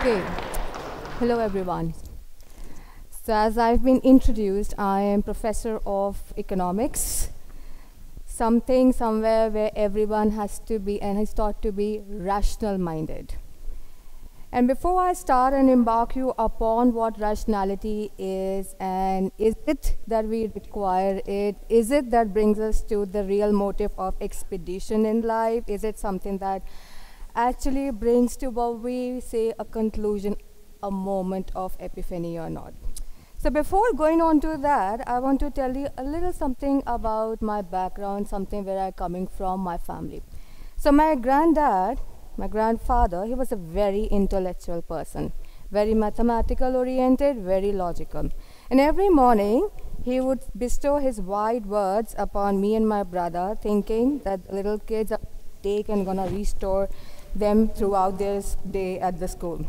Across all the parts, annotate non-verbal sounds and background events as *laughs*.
Okay. Hello, everyone. So, as I've been introduced, I am professor of economics. Something somewhere where everyone has to be and is taught to be rational minded. And before I start and embark you upon what rationality is, and is it that we require it? Is it that brings us to the real motive of expedition in life? Is it something that actually brings to what we say a conclusion, a moment of epiphany or not? So before going on to that, I want to tell you a little something about my background, something where I'm coming from, my family. So my granddad my grandfather, he was a very intellectual person, very mathematical oriented, very logical. And every morning, he would bestow his wide words upon me and my brother, thinking that little kids are take and gonna restore them throughout their day at the school.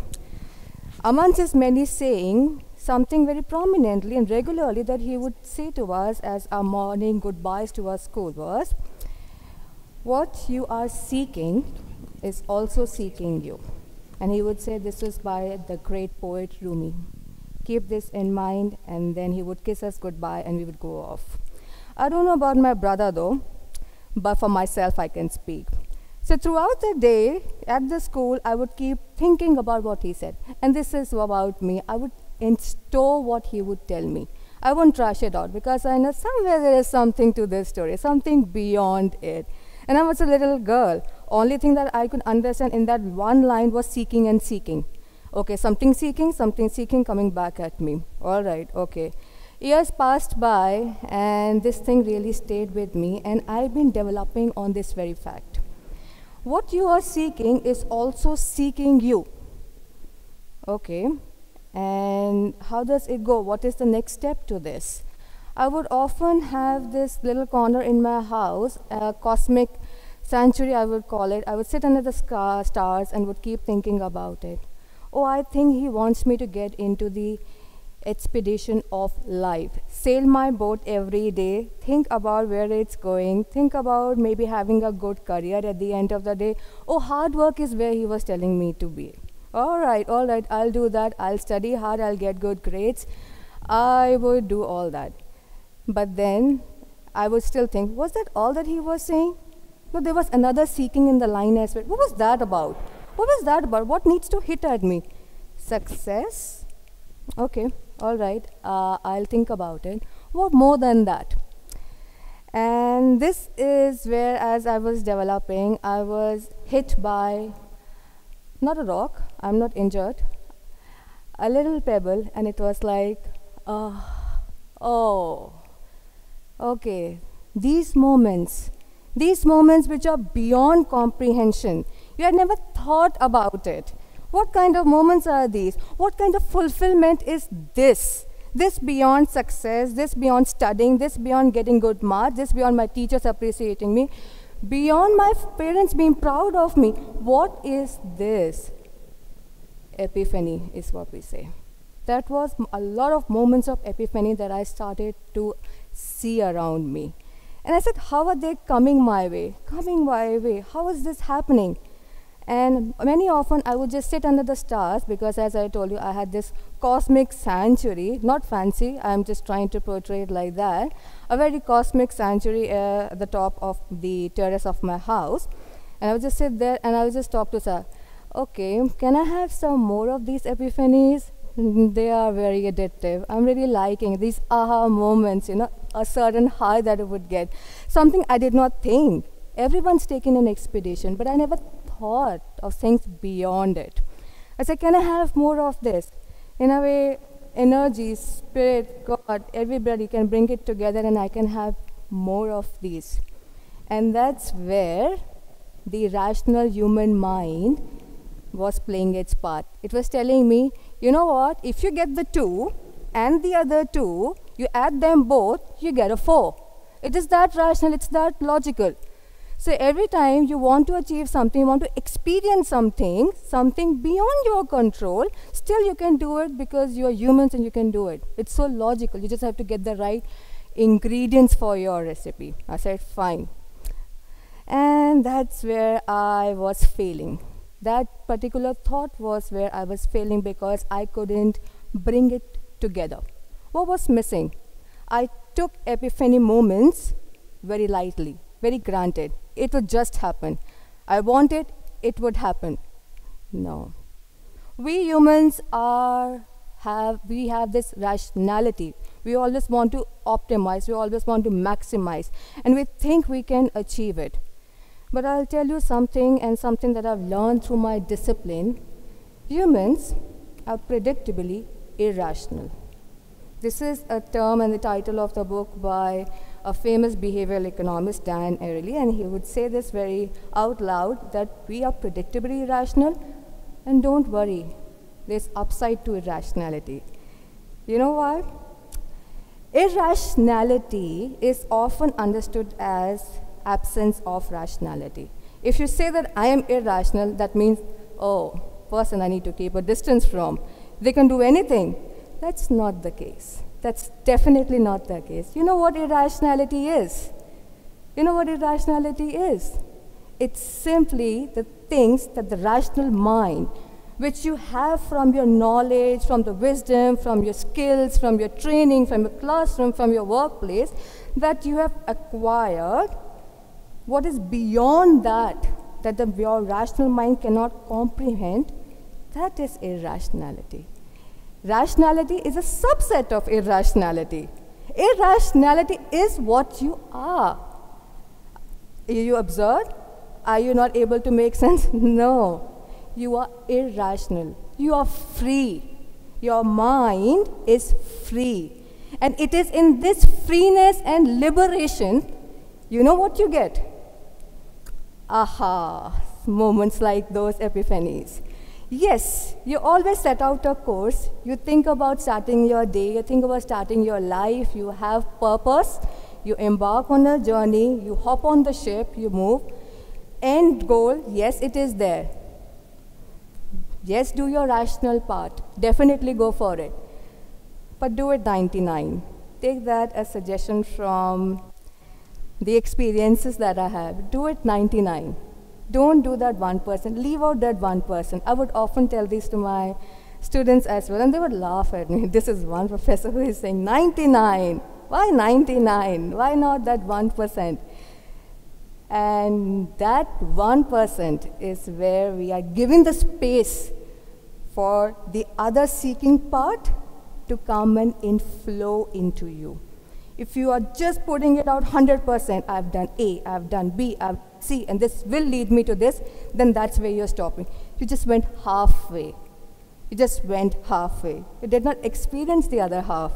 Amongst his many saying, something very prominently and regularly that he would say to us as our morning goodbyes to our school was, what you are seeking is also seeking you. And he would say this was by the great poet Rumi. Keep this in mind, and then he would kiss us goodbye and we would go off. I don't know about my brother though, but for myself I can speak. So throughout the day at the school, I would keep thinking about what he said. And this is about me. I would install what he would tell me. I won't trash it out because I know somewhere there is something to this story, something beyond it. And I was a little girl only thing that I could understand in that one line was seeking and seeking. Okay, something seeking, something seeking coming back at me. All right, okay. Years passed by, and this thing really stayed with me, and I've been developing on this very fact. What you are seeking is also seeking you. Okay, and how does it go? What is the next step to this? I would often have this little corner in my house, a cosmic sanctuary, I would call it. I would sit under the stars and would keep thinking about it. Oh, I think he wants me to get into the expedition of life. Sail my boat every day, think about where it's going, think about maybe having a good career at the end of the day. Oh, hard work is where he was telling me to be. All right, all right, I'll do that. I'll study hard, I'll get good grades. I would do all that. But then I would still think, was that all that he was saying? No, there was another seeking in the line as well. What was that about? What was that about? What needs to hit at me? Success? Okay, all right. Uh, I'll think about it. What more than that? And this is where, as I was developing, I was hit by not a rock, I'm not injured, a little pebble, and it was like, uh, oh, okay, these moments these moments which are beyond comprehension. You had never thought about it. What kind of moments are these? What kind of fulfillment is this? This beyond success, this beyond studying, this beyond getting good marks, this beyond my teachers appreciating me, beyond my parents being proud of me. What is this? Epiphany is what we say. That was a lot of moments of epiphany that I started to see around me. And I said, How are they coming my way? Coming my way. How is this happening? And many often I would just sit under the stars because, as I told you, I had this cosmic sanctuary, not fancy, I'm just trying to portray it like that, a very cosmic sanctuary uh, at the top of the terrace of my house. And I would just sit there and I would just talk to Sir, okay, can I have some more of these epiphanies? they are very addictive. I'm really liking these aha moments, you know, a certain high that I would get. Something I did not think. Everyone's taken an expedition, but I never thought of things beyond it. I said, can I have more of this? In a way, energy, spirit, God, everybody can bring it together and I can have more of these. And that's where the rational human mind was playing its part. It was telling me, you know what, if you get the two and the other two, you add them both, you get a four. It is that rational, it's that logical. So every time you want to achieve something, you want to experience something, something beyond your control, still you can do it because you are humans and you can do it. It's so logical. You just have to get the right ingredients for your recipe. I said, fine. And that's where I was failing. That particular thought was where I was failing because I couldn't bring it together. What was missing? I took epiphany moments very lightly, very granted. It would just happen. I wanted, it it would happen. No. We humans are have we have this rationality. We always want to optimize, we always want to maximize, and we think we can achieve it. But I'll tell you something and something that I've learned through my discipline. Humans are predictably irrational. This is a term and the title of the book by a famous behavioral economist, Dan Ariely, and he would say this very out loud that we are predictably irrational, and don't worry, there's upside to irrationality. You know why? Irrationality is often understood as absence of rationality. If you say that I am irrational, that means, oh, person I need to keep a distance from. They can do anything. That's not the case. That's definitely not the case. You know what irrationality is? You know what irrationality is? It's simply the things that the rational mind, which you have from your knowledge, from the wisdom, from your skills, from your training, from your classroom, from your workplace, that you have acquired, what is beyond that, that the, your rational mind cannot comprehend, that is irrationality. Rationality is a subset of irrationality. Irrationality is what you are. You observe? Are you not able to make *laughs* sense? No. You are irrational. You are free. Your mind is free. And it is in this freeness and liberation, you know what you get? Aha, moments like those epiphanies. Yes, you always set out a course. You think about starting your day, you think about starting your life, you have purpose, you embark on a journey, you hop on the ship, you move. End goal, yes, it is there. Yes, do your rational part. Definitely go for it. But do it 99. Take that as suggestion from the experiences that I have. Do it 99. Don't do that 1%. Person. Leave out that 1%. Person. I would often tell this to my students as well, and they would laugh at me. This is one professor who is saying 99. Why 99? Why not that 1%? And that 1% is where we are giving the space for the other seeking part to come and inflow into you. If you are just putting it out 100%, I've done A, I've done B, I've C, and this will lead me to this, then that's where you're stopping. You just went halfway. You just went halfway. You did not experience the other half.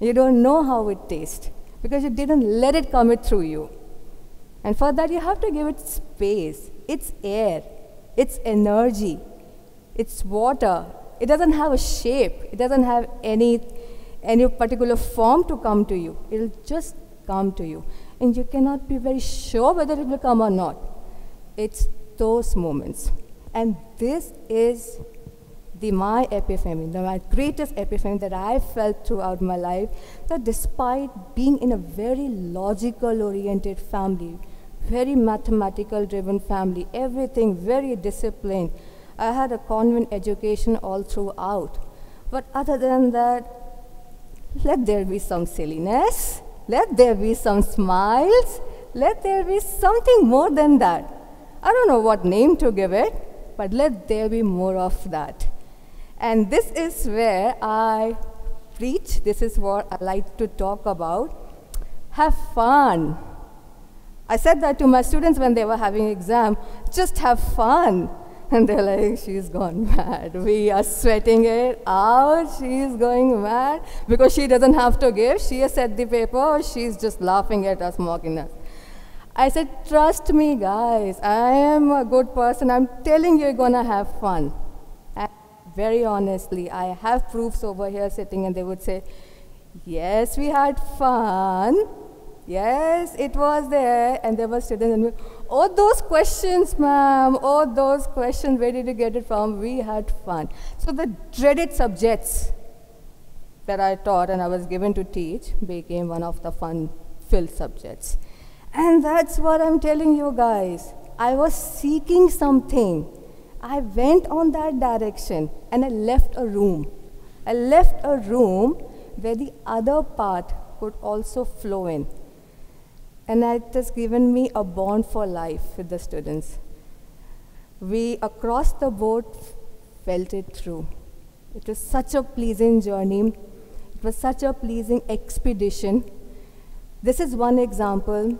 You don't know how it tastes because you didn't let it come it through you. And for that, you have to give it space. It's air, it's energy, it's water. It doesn't have a shape, it doesn't have any, any particular form to come to you. It'll just come to you. And you cannot be very sure whether it will come or not. It's those moments. And this is the my epiphany, the my greatest epiphany that I felt throughout my life, that despite being in a very logical oriented family, very mathematical driven family, everything very disciplined, I had a convent education all throughout. But other than that, let there be some silliness, let there be some smiles, let there be something more than that. I don't know what name to give it, but let there be more of that. And this is where I preach, this is what I like to talk about. Have fun. I said that to my students when they were having exam, just have fun. And they're like, she's gone mad. We are sweating it out. She's going mad because she doesn't have to give. She has set the paper. She's just laughing at us, mocking us. I said, trust me, guys. I am a good person. I'm telling you, you're going to have fun. And very honestly, I have proofs over here sitting, and they would say, yes, we had fun. Yes, it was there, and there were students, and we, all those questions, ma'am, all those questions, where did you get it from? We had fun. So the dreaded subjects that I taught and I was given to teach became one of the fun-filled subjects. And that's what I'm telling you guys. I was seeking something. I went on that direction and I left a room. I left a room where the other part could also flow in. And it has given me a bond for life with the students. We, across the board, felt it through. It was such a pleasing journey. It was such a pleasing expedition. This is one example.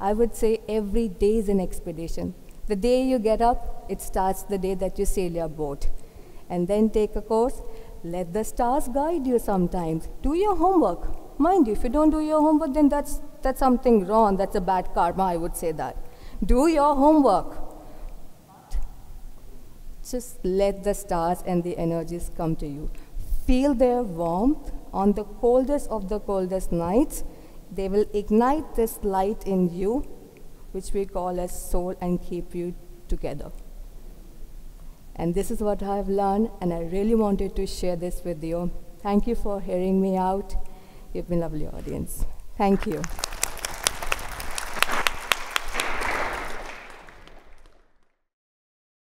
I would say every day is an expedition. The day you get up, it starts the day that you sail your boat. And then take a course. Let the stars guide you sometimes. Do your homework. Mind you, if you don't do your homework, then that's, that's something wrong. That's a bad karma, I would say that. Do your homework. Just let the stars and the energies come to you. Feel their warmth on the coldest of the coldest nights. They will ignite this light in you, which we call as soul, and keep you together. And this is what I've learned, and I really wanted to share this with you. Thank you for hearing me out. You've been lovely audience. Thank you.